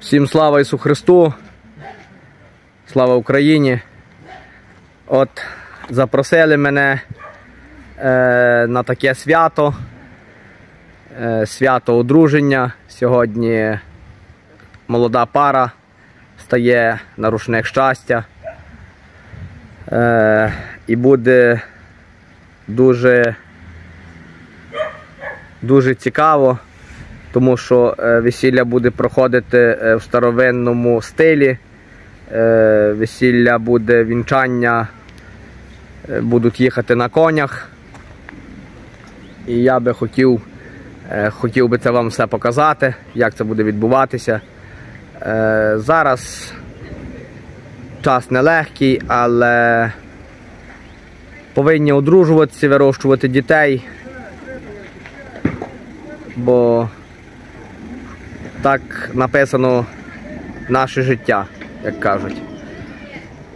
Всім слава Ісу Христу. Слава Україні. От запросили мене е, на таке свято. Е, свято одруження. Сьогодні молода пара стає на рушник щастя. Е, і буде дуже, дуже цікаво тому що е, весілля буде проходити е, в старовинному стилі. Е, Весілля буде вінчання, будуть їхати на конях. І я би хотів, хотів би це вам все показати, як це буде відбуватися. Зараз час нелегкий, але повинні одружуватися, вирощувати дітей, бо так написано наше життя, як кажуть.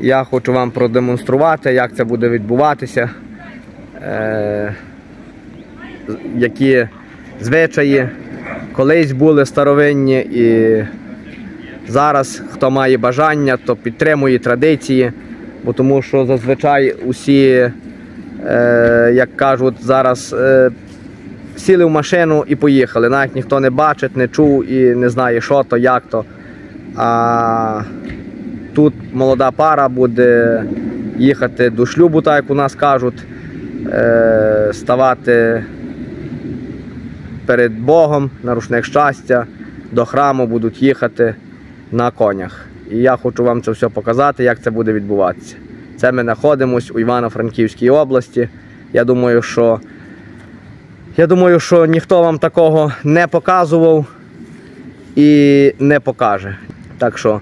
Я хочу вам продемонструвати, як це буде відбуватися, е, які звичаї колись були старовинні і зараз, хто має бажання, то підтримує традиції, бо тому що зазвичай усі, е, як кажуть, зараз е, сіли в машину і поїхали. Навіть ніхто не бачить, не чув і не знає, що то, як то. А тут молода пара буде їхати до шлюбу, так як у нас кажуть, е, ставати перед Богом на рушник щастя, до храму будуть їхати на конях. І я хочу вам це все показати, як це буде відбуватися. Це ми знаходимося у Івано-Франківській області. Я думаю, що я думаю, що ніхто вам такого не показував і не покаже. Так що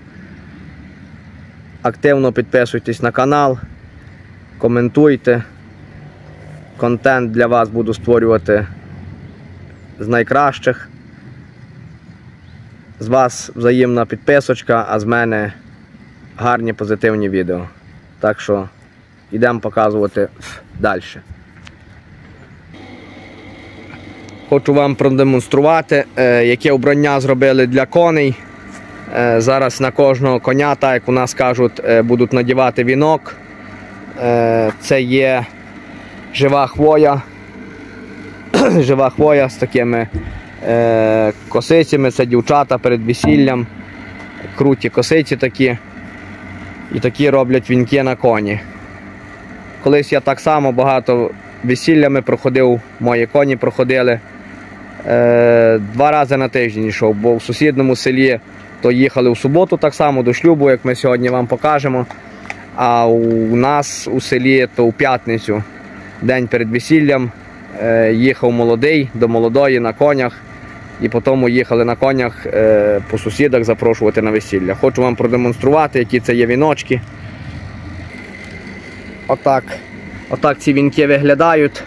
активно підписуйтесь на канал, коментуйте. Контент для вас буду створювати з найкращих. З вас взаємна підписочка, а з мене гарні позитивні відео. Так що йдемо показувати далі. Хочу вам продемонструвати, е, яке обрання зробили для коней. Е, Зараз на кожного коня, так як у нас кажуть, е, будуть надівати вінок. Це є жива хвоя. жива хвоя з такими косицями, це дівчата перед весіллям. Круті косиці такі. І такі роблять вінки на коні. Колись я так само багато весіллями проходив, мої коні проходили. Е, Два рази на тиждень йшов, бо в сусідньому селі то їхали в суботу так само до шлюбу, як ми сьогодні вам покажемо. А у нас у селі то у п'ятницю, день перед весіллям, е, їхав молодий до молодої на конях. І потім їхали на конях е, по сусідах запрошувати на весілля. Хочу вам продемонструвати, які це є віночки. Отак. Отак ці вінки виглядають.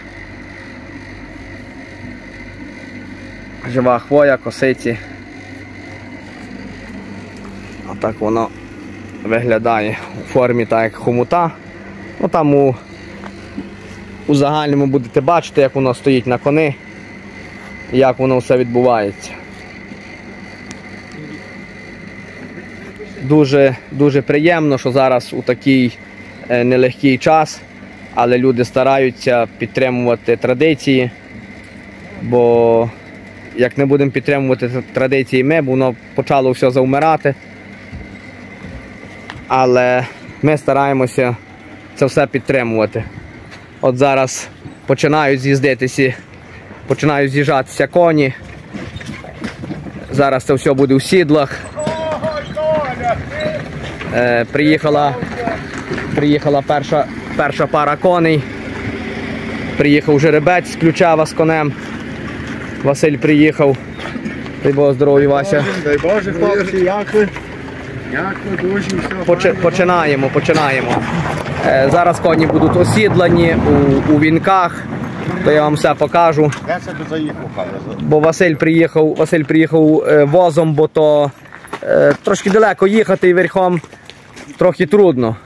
Жива хвоя, косиці. Отак воно виглядає у формі так як хомута. Ну там у, у загальному будете бачити, як воно стоїть на кони і як воно все відбувається. Дуже, дуже приємно, що зараз у такий е, нелегкий час, але люди стараються підтримувати традиції, бо як не будемо підтримувати традиції ми, бо воно почало все завмирати. Але ми стараємося це все підтримувати. От зараз починають з'їздитися, починають з'їжджатися коні. Зараз це все буде у сідлах. Е, приїхала, приїхала перша, перша пара коней. Приїхав жеребець з ключава з конем. Василь приїхав. Дай Бог здоров'я, Вася. Дай Боже, хлопці, як ви? Як ви дуже все. Почи- починаємо, починаємо. Е, зараз коні будуть осідлані у, у вінках, то я вам все покажу. Я себе заїхав. Бо Василь приїхав, Василь приїхав е, возом, бо то е, трошки далеко їхати і верхом трохи трудно.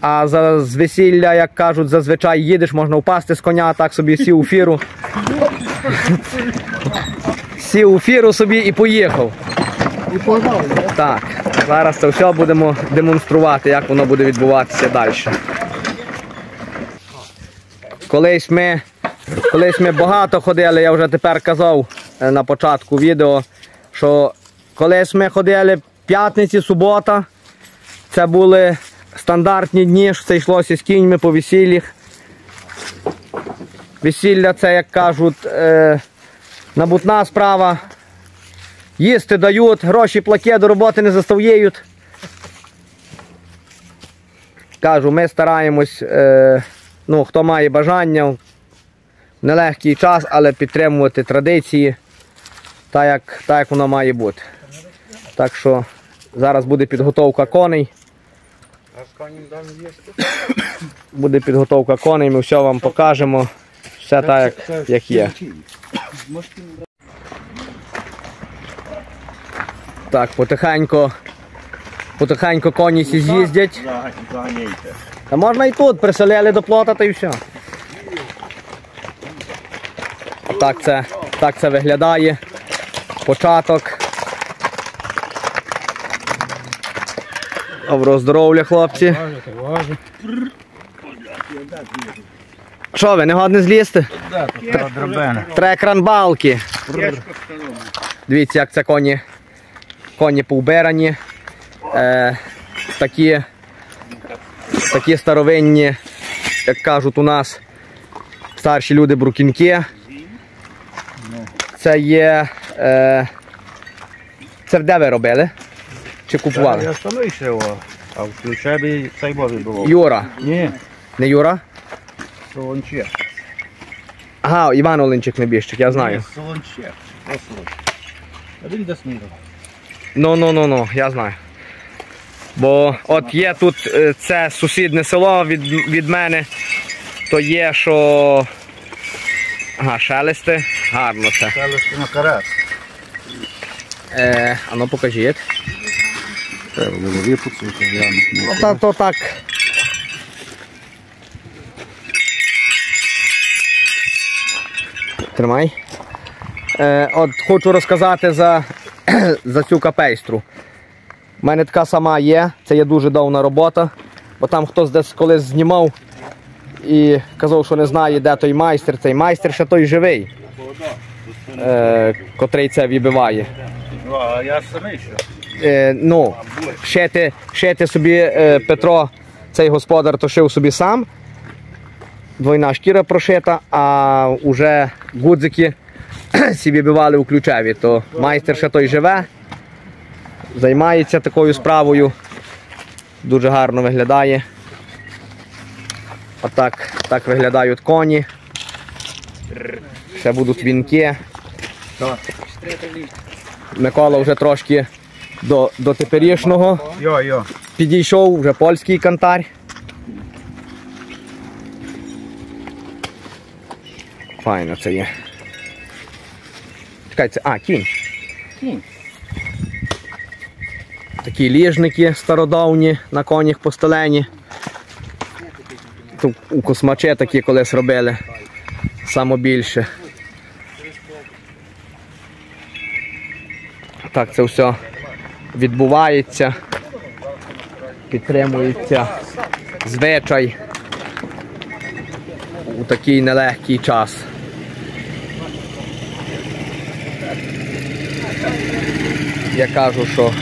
А за з весілля, як кажуть, зазвичай їдеш, можна впасти з коня, так собі сів у фіру. Сів у фіру собі і поїхав. І погнали. Так, зараз це все будемо демонструвати, як воно буде відбуватися далі. Колись ми, колись ми багато ходили, я вже тепер казав е, на початку відео, що колись ми ходили п'ятниці, субота, це були стандартні дні, що це йшлося з кіньми по весіллях. Весілля це, як кажуть, е, набутна справа. Їсти дають, гроші плаке до роботи не заставляють. Кажу, ми стараємось, е, ну, хто має бажання, в нелегкий час, але підтримувати традиції, так як, так як воно має бути. Так що зараз буде підготовка коней. Буде підготовка коней, ми все вам покажемо. Все так, як, як є. Так, потихеньку, потихеньку коні сі з'їздять. Заганяйте. Та можна і тут, приселяли до плота та й все. Так це, так це виглядає. Початок. Доброго здоров'я, хлопці. Що ви, не годні злізти? Треба кранбалки. Дивіться, як це коні, коні повбирані. Е, такі, такі старовинні, як кажуть у нас, старші люди брукінки. Це є. Е, це де ви робили? Чи купували? Я його, а в ключебі цей бові було. Юра. Ні, Не Юра? Солонче. Ага, Іван Оленчик Небіжчик, я знаю. Солонче. А десь. Ну, ну, ну, ну, я знаю. Бо от є тут е, це сусідне село від, від мене, то є, що. Ага, шелести. Гарно це. Лише на карат. Е, а ну покажіть. Ну, та, то так. Тримай. Е, от хочу розказати за, за цю капейстру. У мене така сама є, це є дуже давна робота, бо там хтось десь колись знімав і казав, що не знає, де той майстер. Цей майстер ще той живий, е, котрий це вибиває. Ну, а я самий ще. Е, ну, шити, шити собі е, Петро, цей господар, то шив собі сам. Двойна шкіра прошита, а вже гудзики собі бивали у ключеві. То майстер ще той живе, займається такою справою. Дуже гарно виглядає. Отак так виглядають коні. Ще будуть вінки. Микола вже трошки до, до теперішнього підійшов, вже польський кантар. Файно це є. Чекай, це. А, кінь. Кінь. Такі ліжники стародавні на конях постелені. Тут у космаче такі колись робили. Саме більше. Так це все відбувається. Підтримується звичай у такий нелегкий час. Я кажу, що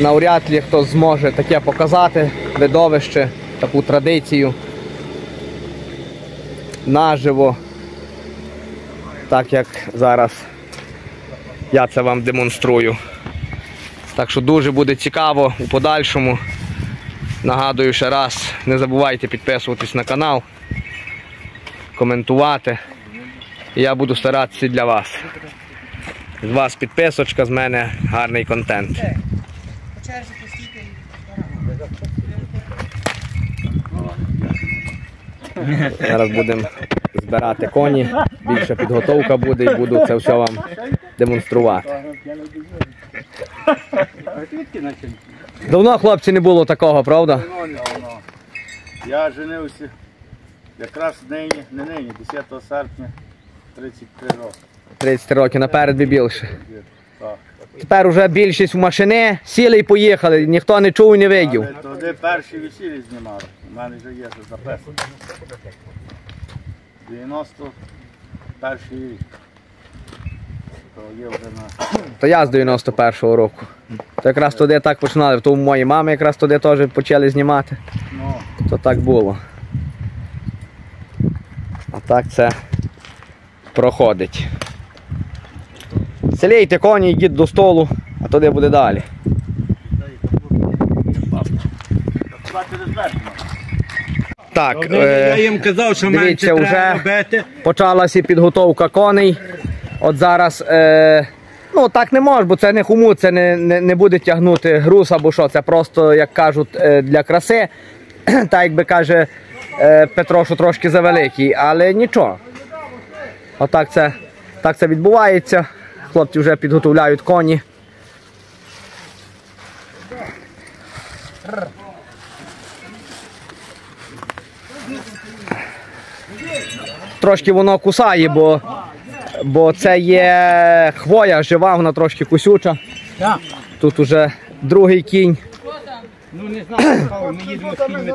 навряд ли хтось зможе таке показати видовище, таку традицію наживо, так як зараз я це вам демонструю. Так що дуже буде цікаво у подальшому. Нагадую ще раз, не забувайте підписуватись на канал, коментувати. Я буду старатися для вас. З вас підписочка, з мене гарний контент. Зараз будемо збирати коні, більша підготовка буде і буду це все вам демонструвати. Давно хлопці не було такого, правда? Я женився якраз нині, не нині, 10 серпня, 33 роки. 30 років наперед би більше. Тепер вже більшість в машини, сіли і поїхали, ніхто не чув і не видів. Туди перші весілля знімали. У мене вже є це записано. 91 рік. То є вже на. То я з 91-го року. То якраз туди так починали, то у моєї мами якраз туди теж почали знімати. Ну, То так було. А так це проходить. Селійте коні, йдіть до столу, а туди буде далі. Так, Я е, їм казав, що дивіться, менше вже- треба робити. почалася підготовка коней. От зараз, е, ну так не може, бо це не хуму, це не, не, не буде тягнути груз або що. Це просто, як кажуть, е, для краси. Так якби каже е, Петро, що трошки завеликий, але нічого. Отак це, так це відбувається. Хлопці вже підготовляють коні. Трошки воно кусає, бо, бо це є хвоя жива, вона трошки кусюча. Тут уже другий кінь. Ну не знаю, ми їдемо з кіньми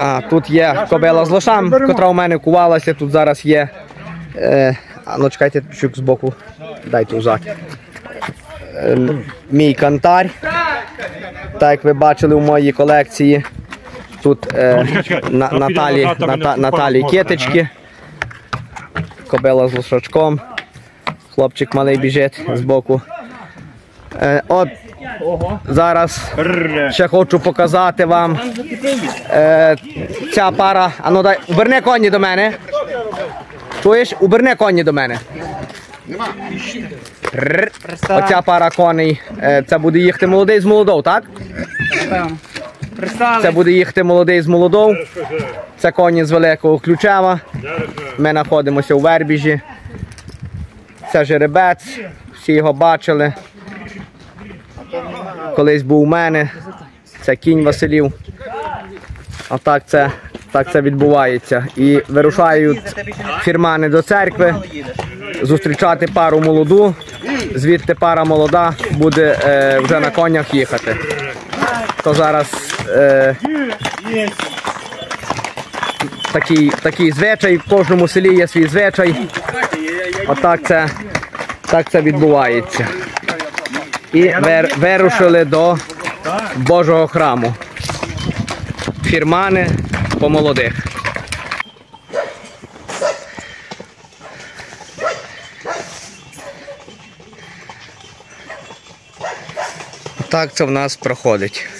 А, тут є кобила з лошам, котра у мене кувалася. Тут зараз є. Е, а ну чекайте, чук з боку. Дайте узак. Е, мій кантар. Так як ви бачили у моїй колекції. Тут е, на, Наталі, Ната, Наталі Китички. Кобила з лошачком. Хлопчик малий біжить з боку. Е, от зараз ще хочу показати вам. Е, ця пара. А ну дай, оберни коні до мене. Чуєш? Оберни коні до мене. Оця пара коней. Е, це буде їхати молодий з молодов, так? Це буде їхати молодий з молодов. Це коні з великого ключева. Ми знаходимося у Вербіжі. Це жеребець. Всі його бачили. Колись був у мене. Це кінь Василів. А так це, так це відбувається. І вирушають фірмани до церкви зустрічати пару молоду. Звідти пара молода буде е, вже на конях їхати. То зараз е, такий, такий звичай, в кожному селі є свій звичай. Отак це, так це відбувається. І вер вирушили до Божого храму. Фірмани по молодих. Так це в нас проходить.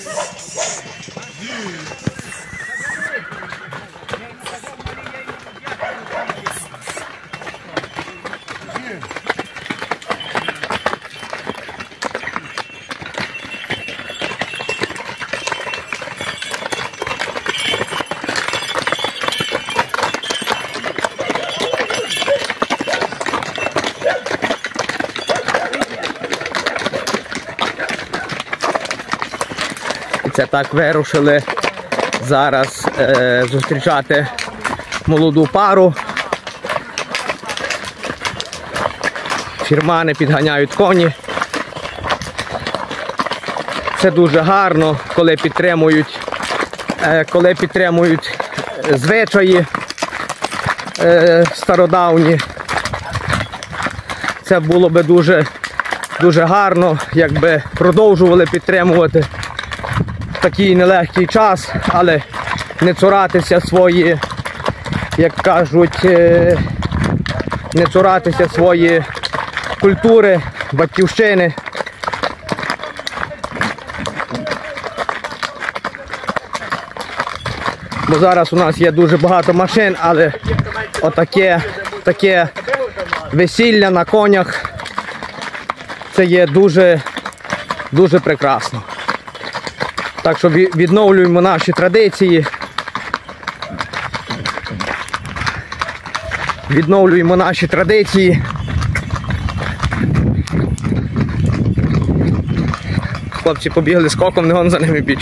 Це так вирушили зараз е, зустрічати молоду пару. Фірмани підганяють коні. Це дуже гарно, коли підтримують, е, коли підтримують звичаї е, стародавні. Це було би дуже, дуже гарно, якби продовжували підтримувати такий нелегкий час, але не цуратися свої, як кажуть, е, не цуратися свої культури, батьківщини. Бо зараз у нас є дуже багато машин, але отаке таке весілля на конях це є дуже, дуже прекрасно. Так що відновлюємо наші традиції. Відновлюємо наші традиції. Хлопці побігли скоком, не гон за ними біч.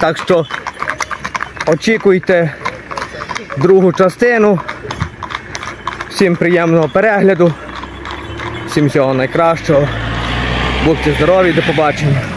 Так що очікуйте другу частину. Всім приємного перегляду. Всім всього найкращого. Будьте здорові, до побачення.